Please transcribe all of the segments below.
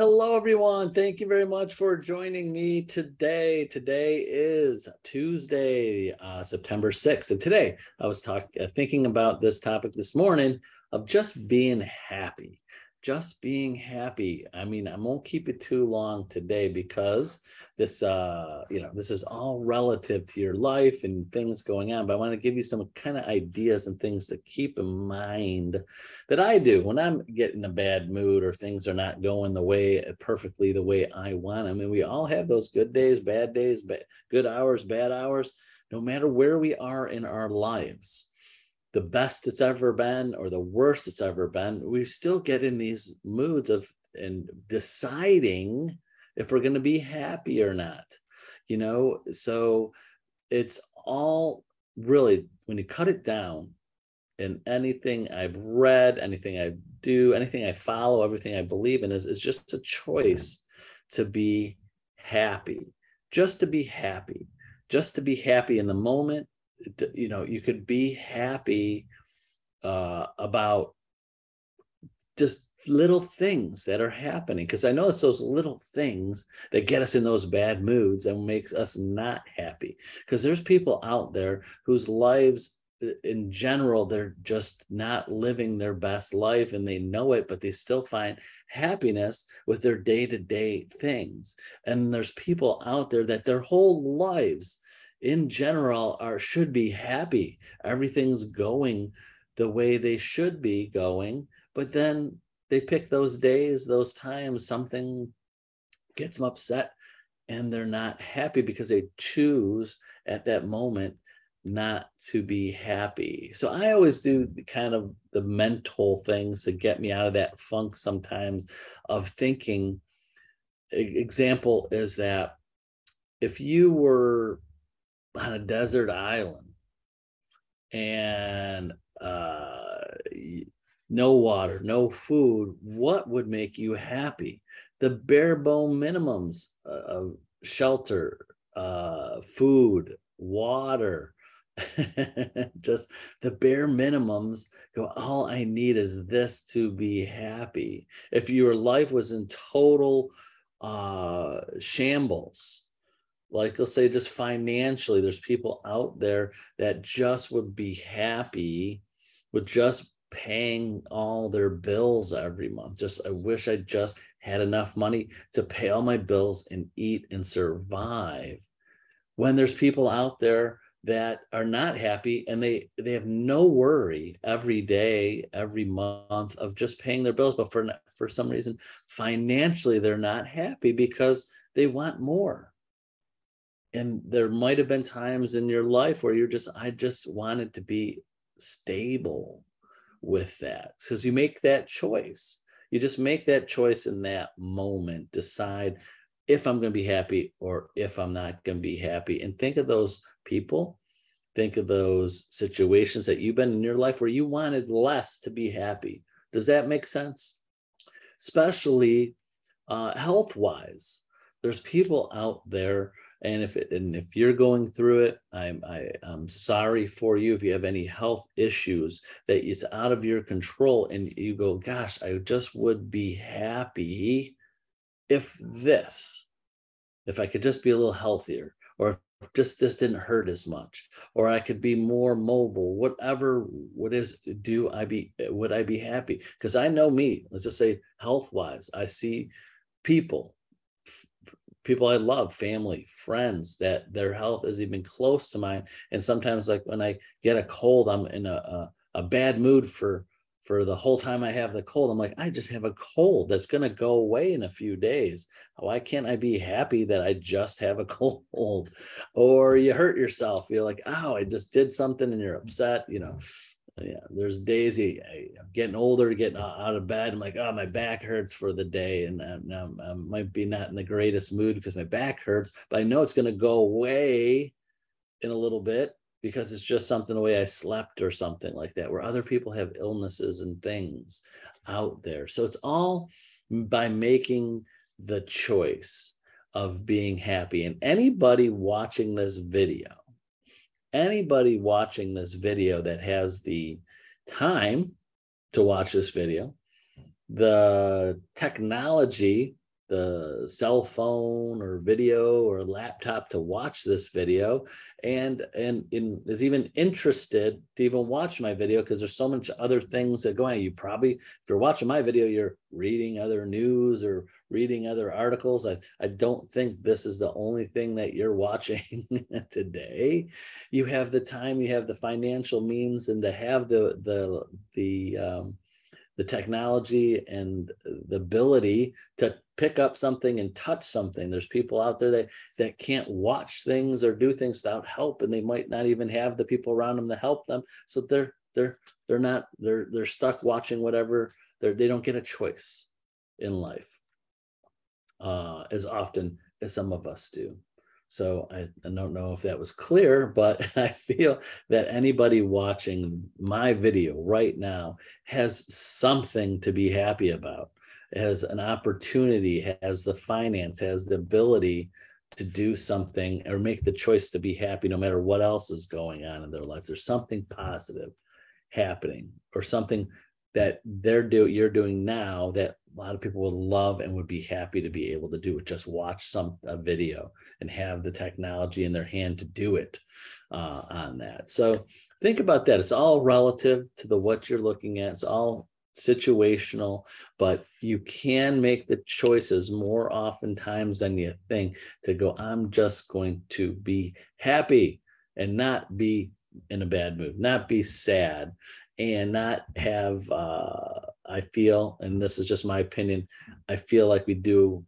Hello, everyone. Thank you very much for joining me today. Today is Tuesday, uh, September 6th. And today I was talking, uh, thinking about this topic this morning of just being happy just being happy. I mean, I won't keep it too long today because this, uh, you know, this is all relative to your life and things going on. But I want to give you some kind of ideas and things to keep in mind that I do when I'm getting a bad mood or things are not going the way perfectly the way I want. I mean, we all have those good days, bad days, bad, good hours, bad hours. No matter where we are in our lives, the best it's ever been or the worst it's ever been, we still get in these moods of and deciding if we're going to be happy or not. You know, so it's all really when you cut it down in anything I've read, anything I do, anything I follow, everything I believe in is, is just a choice to be happy, just to be happy, just to be happy in the moment you know you could be happy uh, about just little things that are happening because i know it's those little things that get us in those bad moods and makes us not happy. Because there's people out there whose lives in general they're just not living their best life and they know it but they still find happiness with their day-to-day things. And there's people out there that their whole lives in general are should be happy. Everything's going the way they should be going but then they pick those days those times something gets them upset and they're not happy because they choose at that moment not to be happy. So i always do kind of the mental things to get me out of that funk sometimes of thinking. Example is that if you were on a desert island and uh, no water, no food, what would make you happy? The bare bone minimums of shelter, uh, food, water, just the bare minimums go all i need is this to be happy if your life was in total uh shambles like let's say just financially there's people out there that just would be happy with just paying all their bills every month. Just i wish i just had enough money to pay all my bills and eat and survive. When there's people out there that are not happy and they they have no worry every day every month of just paying their bills but for for some reason financially they're not happy because they want more and there might have been times in your life where you're just i just wanted to be stable with that. Because you make that choice. You just make that choice in that moment. Decide if i'm going to be happy or if i'm not going to be happy. And think of those people. Think of those situations that you've been in your life where you wanted less to be happy. Does that make sense? Especially uh, health wise there's people out there and if it, and if you're going through it, I'm I, I'm sorry for you. If you have any health issues that is out of your control, and you go, gosh, I just would be happy if this, if I could just be a little healthier, or if just this didn't hurt as much, or I could be more mobile. Whatever what is do I be would I be happy? Because I know me. Let's just say health wise, I see people people I love, family, friends, that their health is even close to mine. And sometimes, like when I get a cold, I'm in a, a, a bad mood for for the whole time I have the cold. I'm like, I just have a cold that's going to go away in a few days. Why can't I be happy that I just have a cold? Or you hurt yourself. You're like, oh, I just did something and you're upset. You know, yeah, there's days you, getting older, getting out of bed. I'm like, oh, my back hurts for the day, and now um, I might be not in the greatest mood because my back hurts, but I know it's going to go away in a little bit because it's just something the way I slept or something like that. Where other people have illnesses and things out there, so it's all by making the choice of being happy. And anybody watching this video anybody watching this video that has the time to watch this video, the technology the cell phone or video or laptop to watch this video. And and in, is even interested to even watch my video because there's so much other things that go on. You probably if you're watching my video you're reading other news or reading other articles. I, I don't think this is the only thing that you're watching today. You have the time you have the financial means and to have the the the um, the technology and the ability to pick up something and touch something. There's people out there that that can't watch things or do things without help, and they might not even have the people around them to help them. So they're they're they're not they're they're stuck watching whatever. They're they don't get a choice in life uh, as often as some of us do. So I, I, don't know if that was clear, but I feel that anybody watching my video right now has something to be happy about, has an opportunity, has the finance, has the ability to do something or make the choice to be happy no matter what else is going on in their life. There's something positive happening or something that they're doing you're doing now that a lot of people would love and would be happy to be able to do it. Just watch some a video and have the technology in their hand to do it uh, on that. So think about that. It's all relative to the what you're looking at. It's all situational but you can make the choices more oftentimes than you think to go i'm just going to be happy and not be in a bad mood not be sad and not have uh, i feel and this is just my opinion i feel like we do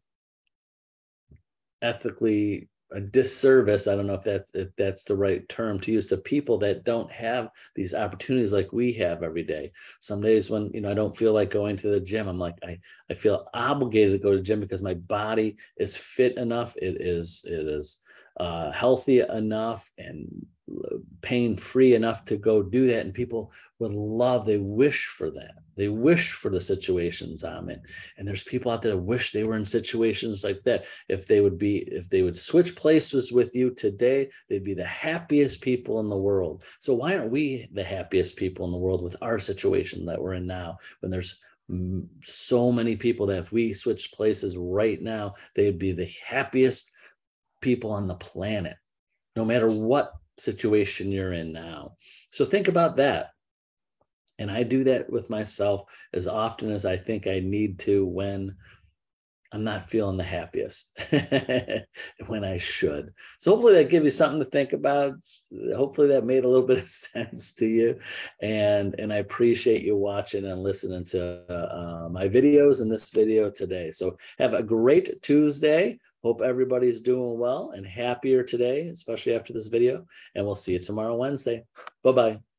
ethically a disservice i don't know if that's if that's the right term to use to people that don't have these opportunities like we have every day. Some days when you know i don't feel like going to the gym i'm like i i feel obligated to go to the gym because my body is fit enough it is it is uh, healthy enough and pain free enough to go do that and people would love they wish for that. They wish for the situations i'm in. And there's people out there that wish they were in situations like that. If they would be if they would switch places with you today they'd be the happiest people in the world. So why aren't we the happiest people in the world with our situation that we're in now when there's so many people that if we switch places right now they'd be the happiest people on the planet, no matter what situation you're in now. So think about that. And I do that with myself as often as I think I need to when I'm not feeling the happiest when I should. So hopefully that gives you something to think about. Hopefully that made a little bit of sense to you. And and I appreciate you watching and listening to uh, my videos in this video today. So have a great Tuesday. Hope everybody's doing well and happier today, especially after this video. And we'll see you tomorrow, Wednesday. Bye bye.